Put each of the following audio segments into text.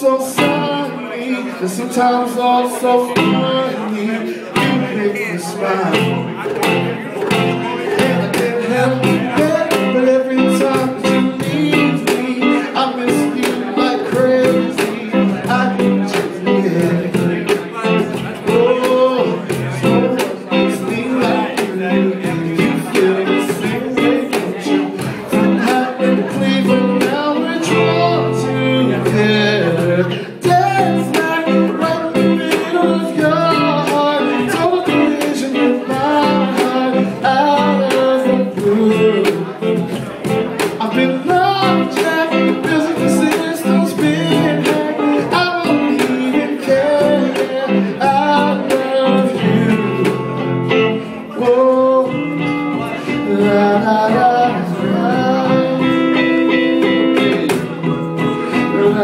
so sunny, and sometimes all so funny. You make me smile.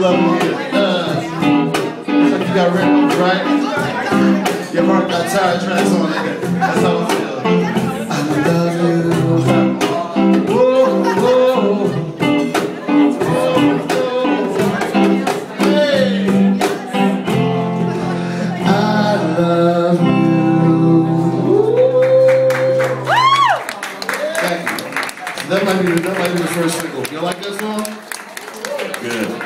level here. Uh, so you got records, right? Your mark got tired tracks on it. That's how I feel. I love you. that might be that might be the first single. Y'all like that song? Good.